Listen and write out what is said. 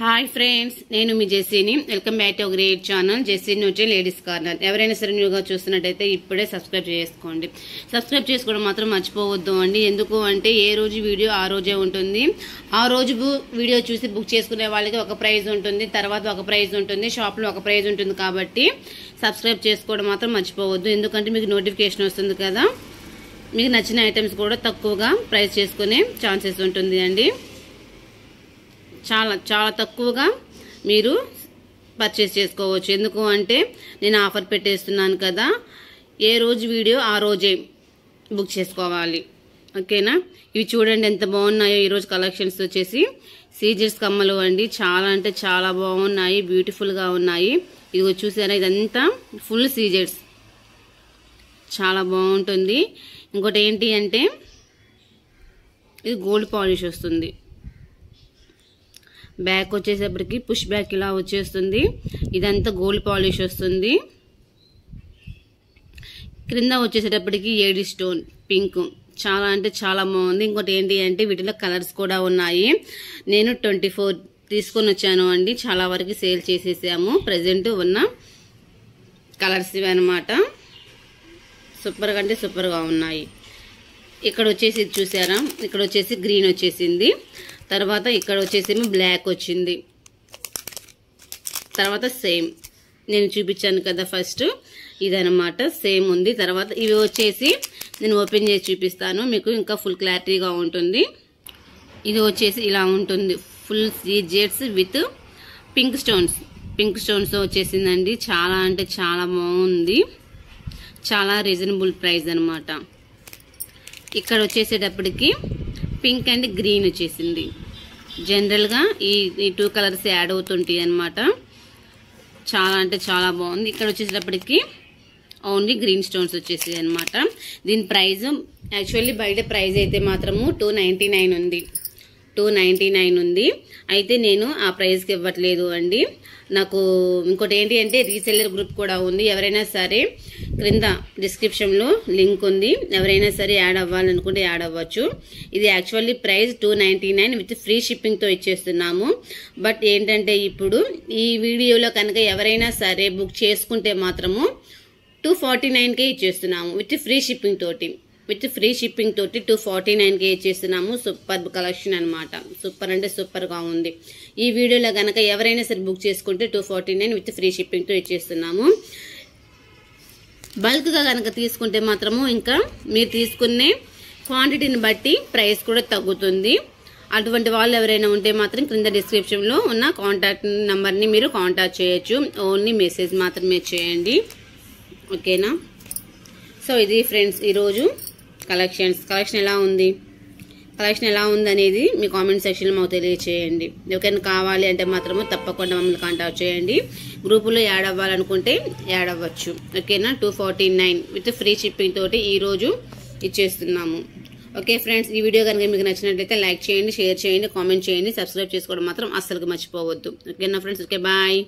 Hi friends నేను మీ జెసీని. Welcome back to great channel జెసీని వచ్చే లేడీస్ కార్నర్ ఎవరైనా సరే న్యూగా చూస్తున్నట్టయితే ఇప్పుడే సబ్స్క్రైబ్ చేసుకోండి. సబ్స్క్రైబ్ చేసుకోవడం మాత్రం మర్చిపోవద్దు అండి. ఎందుకు అంటే ఏ రోజు వీడియో ఆ రోజే ఉంటుంది. ఆ రోజు వీడియో చూసి బుక్ చేసుకునే వాళ్ళకి ఒక ప్రైజ్ ఉంటుంది. తర్వాత ఒక ప్రైజ్ ఉంటుంది. షాప్లో ఒక ప్రైజ్ ఉంటుంది కాబట్టి సబ్స్క్రైబ్ చేసుకోవడం మాత్రం మర్చిపోవద్దు. ఎందుకంటే మీకు నోటిఫికేషన్ వస్తుంది కదా. మీకు నచ్చిన ఐటమ్స్ కూడా తక్కువగా ప్రైస్ చేసుకునే ఛాన్సెస్ ఉంటుంది అండి. చాలా చాలా తక్కువగా మీరు పర్చేస్ చేసుకోవచ్చు. ఎందుకు అంటే నేను ఆఫర్ పెట్టేస్తున్నాను కదా ఏ రోజు వీడియో ఆ రోజే బుక్ చేసుకోవాలి. ఓకేనా? ఇవి చూడండి ఎంత బాగున్నాయో. ఈరోజు కలెక్షన్స్ వచ్చేసి సీజర్స్ కమ్మలు అండి. చాలా అంటే చాలా బాగున్నాయి బ్యూటిఫుల్గా ఉన్నాయి. ఇదిగో చూసారా? ఇదంతా ఫుల్ సీజర్స్ చాలా బాగుంటుంది. ఇంకోటి ఏంటి అంటే ఇది గోల్డ్ పాలిష్ వస్తుంది. బ్యాక్ వచ్చేసేపటికి పుష్ బ్యాక్ ఇలా వచ్చేస్తుంది. ఇదంతా గోల్డ్ పాలిష్ వస్తుంది. క్రింద వచ్చేసేటప్పటికి ఏడి స్టోన్ పింక్. చాలా అంటే చాలా బాగుంది. ఇంకోటి ఏంటి అంటే వీటిలో కలర్స్ కూడా ఉన్నాయి. నేను ట్వంటీ ఫోర్ తీసుకొని వచ్చాను అండి. చాలా వరకు సేల్ చేసేసాము. ప్రజెంట్ ఉన్న కలర్స్ ఇవి అనమాట సూపర్గా అంటే సూపర్గా ఉన్నాయి. ఇక్కడ వచ్చేసి చూసారా? ఇక్కడ వచ్చేసి గ్రీన్ వచ్చేసింది. తర్వాత ఇక్కడ వచ్చేసి బ్లాక్ వచ్చింది. తర్వాత సేమ్ నేను చూపించాను కదా ఫస్ట్ ఇదనమాట సేమ్ ఉంది. తర్వాత ఇవి వచ్చేసి నేను ఓపెన్ చేసి చూపిస్తాను. మీకు ఇంకా ఫుల్ క్లారిటీగా ఉంటుంది. ఇది వచ్చేసి ఇలా ఉంటుంది. Full CZ sets with pink stones pink stones వచ్చేసిందండి. చాలా అంటే చాలా బాగుంది. చాలా రీజనబుల్ ప్రైస్ అనమాట ఇక్కడ వచ్చేసేటప్పటికి పింక్ అండ్ గ్రీన్ వచ్చేసింది. జనరల్గా ఈ ఈ టూ కలర్స్ యాడ్ అవుతుంటాయి అనమాట చాలా అంటే చాలా బాగుంది. ఇక్కడ వచ్చేసేటప్పటికి ఓన్లీ గ్రీన్ స్టోన్స్ వచ్చేసాయి అనమాట దీని ప్రైస్ యాక్చువల్లీ బయట ప్రైస్ అయితే మాత్రము టూ నైంటీ నైన్ ఉంది. టూ నైంటీ నైన్ ఉంది. అయితే నేను ఆ ప్రైస్కి ఇవ్వట్లేదు అండి. నాకు ఇంకోటి ఏంటి అంటే రీసెల్లర్ గ్రూప్ కూడా ఉంది. ఎవరైనా సరే క్రింద డిస్క్రిప్షన్లో లింక్ ఉంది. ఎవరైనా సరే యాడ్ అవ్వాలనుకుంటే యాడ్ అవ్వచ్చు. ఇది actually price two ninety nine with free షిప్పింగ్తో ఇచ్చేస్తున్నాము. బట్ ఏంటంటే ఇప్పుడు ఈ వీడియోలో కనుక ఎవరైనా సరే బుక్ చేసుకుంటే మాత్రము టూ ఫార్టీ నైన్కే ఇచ్చేస్తున్నాము విత్ ఫ్రీ షిప్పింగ్ తోటి. విత్ ఫ్రీ షిప్పింగ్ తోటి టూ ఫార్టీ నైన్కే ఇచ్చేస్తున్నాము. సూపర్ కలెక్షన్ అనమాట సూపర్ అంటే సూపర్గా ఉంది. ఈ వీడియోలో కనుక ఎవరైనా సరే బుక్ చేసుకుంటే two forty nine with free షిప్పింగ్తో ఇచ్చేస్తున్నాము. బల్క్గా కనుక తీసుకుంటే మాత్రము ఇంకా మీరు తీసుకునే క్వాంటిటీని బట్టి ప్రైస్ కూడా తగ్గుతుంది. అటువంటి వాళ్ళు ఎవరైనా ఉంటే మాత్రం క్రింద డిస్క్రిప్షన్లో ఉన్న కాంటాక్ట్ నెంబర్ని మీరు కాంటాక్ట్ చేయొచ్చు. ఓన్లీ మెసేజ్ మాత్రమే చేయండి. ఓకేనా? సో ఇది ఫ్రెండ్స్ ఈరోజు కలెక్షన్స్. కలెక్షన్ ఎలా ఉంది? కలెక్షన్ ఎలా ఉంది అనేది మీ కామెంట్ సెక్షన్లో మాకు తెలియచేయండి. ఎవరికైనా కావాలి అంటే మాత్రము తప్పకుండా మమ్మల్ని కాంటాక్ట్ చేయండి. గ్రూపులో యాడ్ అవ్వాలనుకుంటే యాడ్ అవ్వచ్చు. ఓకేనా? Two forty nine with free shipping తోటి ఈరోజు ఇచ్చేస్తున్నాము. ఓకే ఫ్రెండ్స్ ఈ వీడియో కనుక మీకు నచ్చినట్లయితే లైక్ చేయండి షేర్ చేయండి కామెంట్ చేయండి. సబ్స్క్రైబ్ చేసుకోవడం మాత్రం అస్సలు మర్చిపోవద్దు. ఓకేనా ఫ్రెండ్స్? Okay bye.